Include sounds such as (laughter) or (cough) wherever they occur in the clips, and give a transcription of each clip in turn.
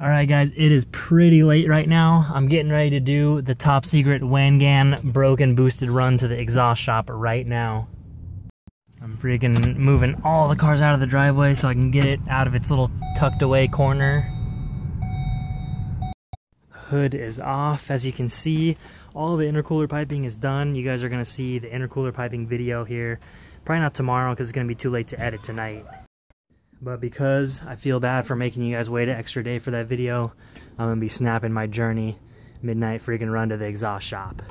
All right, guys, it is pretty late right now. I'm getting ready to do the top secret Wangan broke and boosted run to the exhaust shop right now. I'm freaking moving all the cars out of the driveway so I can get it out of its little tucked away corner. Hood is off. As you can see, all the intercooler piping is done. You guys are to see the intercooler piping video here. Probably not tomorrow because it's to be too late to edit tonight. But because I feel bad for making you guys wait an extra day for that video, I'm going to be snapping my journey midnight freaking run to the exhaust shop.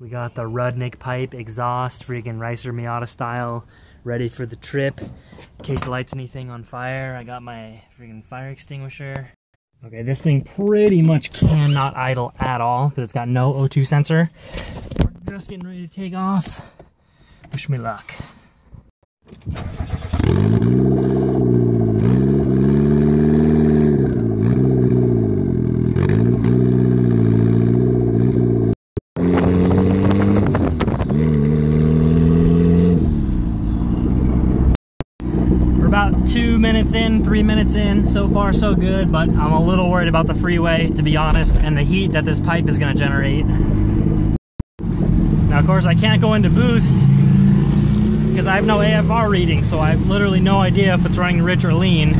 We got the Rudnick pipe exhaust, freaking Ricer Miata style, ready for the trip. In case it lights anything on fire, I got my freaking fire extinguisher. Okay, this thing pretty much cannot idle at all because it's got no O2 sensor. We're just getting ready to take off. Wish me luck. About two minutes in, three minutes in. So far, so good, but I'm a little worried about the freeway, to be honest, and the heat that this pipe is gonna generate. Now, of course, I can't go into boost because I have no AFR reading, so I have literally no idea if it's running rich or lean.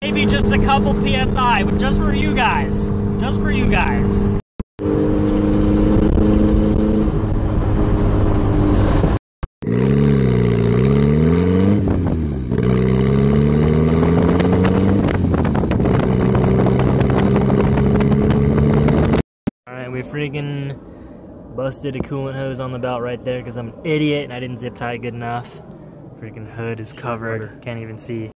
Maybe just a couple PSI, but just for you guys. Just for you guys. Alright, we freaking busted a coolant hose on the belt right there because I'm an idiot and I didn't zip tie it good enough. Freaking hood is covered, can't even see.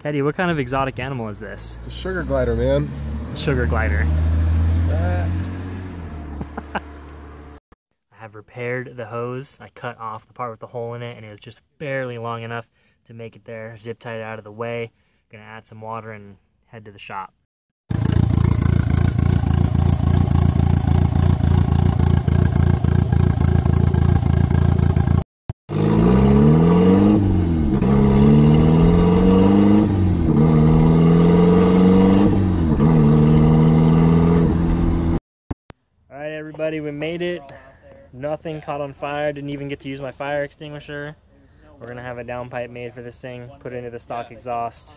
Teddy, what kind of exotic animal is this? It's a sugar glider, man. Sugar glider. Uh. (laughs) I have repaired the hose. I cut off the part with the hole in it and it was just barely long enough to make it there. Zip tied it out of the way. Gonna add some water and head to the shop. Alright everybody, we made it. Nothing caught on fire, didn't even get to use my fire extinguisher. We're gonna have a downpipe made for this thing, put into the stock exhaust.